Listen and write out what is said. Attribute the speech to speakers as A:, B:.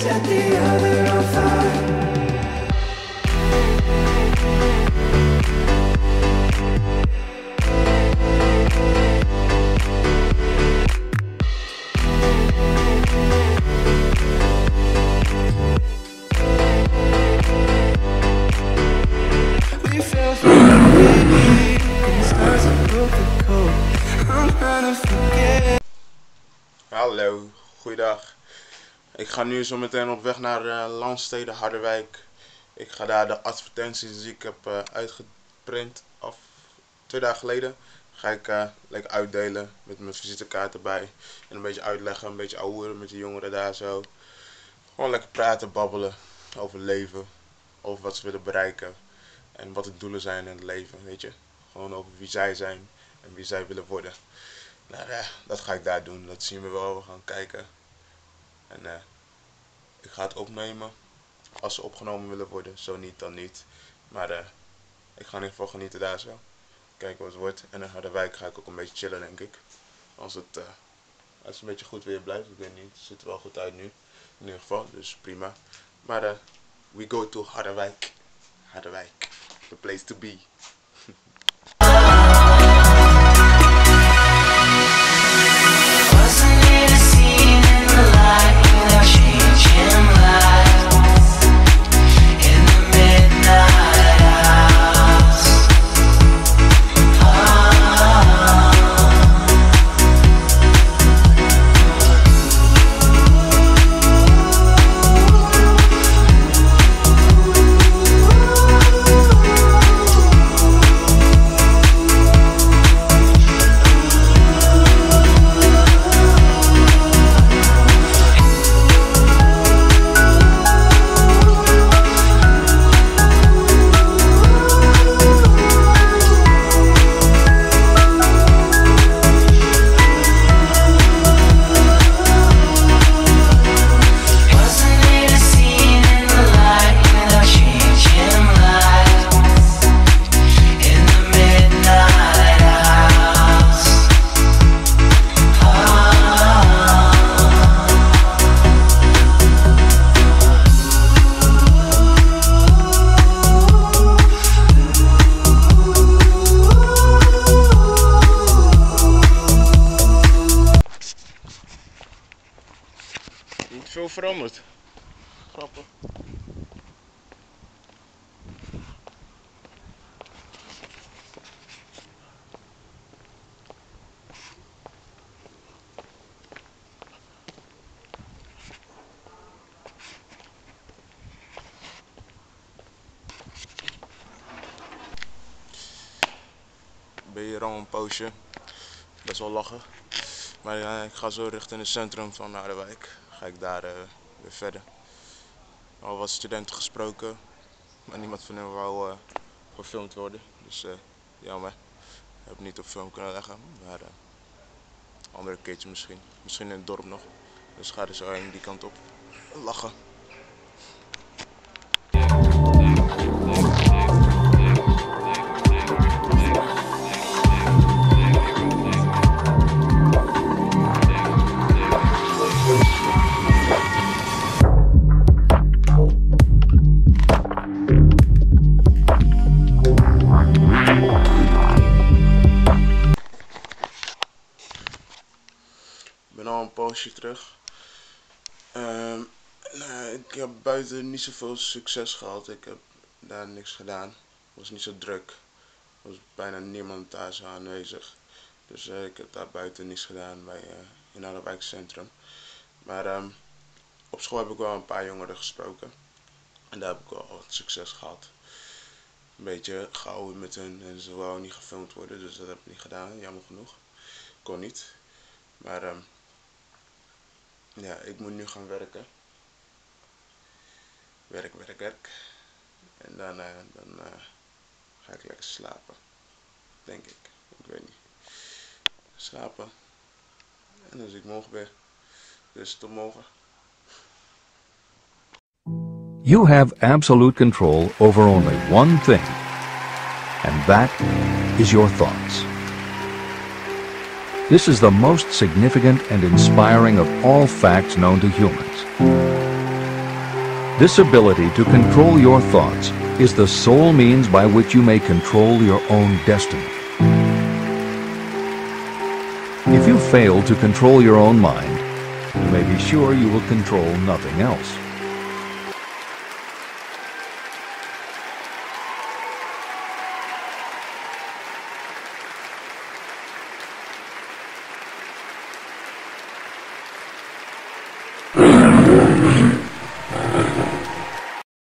A: set the other.
B: Hallo, goeiedag. Ik ga nu zo meteen op weg naar eh, Landstede Harderwijk. Ik ga daar de advertenties die ik heb eh, uitgeprint af twee dagen geleden, ga ik eh, lekker uitdelen met mijn visitekaart erbij. En een beetje uitleggen, een beetje ouwen met de jongeren daar zo. Gewoon lekker praten, babbelen over leven, over wat ze willen bereiken en wat de doelen zijn in het leven, weet je. Gewoon over wie zij zijn en wie zij willen worden. Nou ja, dat ga ik daar doen. Dat zien we wel. We gaan kijken. En eh, ik ga het opnemen. Als ze opgenomen willen worden. Zo niet, dan niet. Maar eh, ik ga in ieder geval genieten daar zo. Kijken wat het wordt. En in Harderwijk ga ik ook een beetje chillen, denk ik. Als het, eh, als het een beetje goed weer blijft. Ik weet niet. Het ziet er wel goed uit nu. In ieder geval. Dus prima. Maar we go to Harderwijk. Harderwijk. The place to be. Veranderd. Grappig. Ben hier al een poosje. Best wel lachen. Maar ja, ik ga zo richting het centrum van Harderwijk. Ga ik daar eh, weer verder. Al wat studenten gesproken, maar niemand van hen wou eh, gefilmd worden. Dus eh, jammer. Ik heb niet op film kunnen leggen, maar andere keertje misschien. Misschien in het dorp nog. Dus ga zo heen die kant op. Lachen. Terug. Ehm, nou, ik heb buiten niet zoveel succes gehad. Ik heb daar niks gedaan. Het was niet zo druk. Er was bijna niemand daar zo aanwezig. Dus eh, ik heb daar buiten niets gedaan bij, eh in Harderwijk Centrum. Maar ehm, op school heb ik wel een paar jongeren gesproken. En daar heb ik wel wat succes gehad. Een beetje gehouden met hun en ze wou niet gefilmd worden. Dus dat heb ik niet gedaan, jammer genoeg. Kon niet. Maar ehm, ja, ik moet nu gaan werken. Werk, werk, werk. En dan, eh, dan eh, ga ik lekker slapen. Denk ik. Ik weet niet. Slapen. En dan zie ik morgen weer. Dus tot morgen.
C: You have absolute control over only one thing, and that is your thoughts. This is the most significant and inspiring of all facts known to humans. This ability to control your thoughts is the sole means by which you may control your own destiny. If you fail to control your own mind, you may be sure you will control nothing else. Mm-hmm.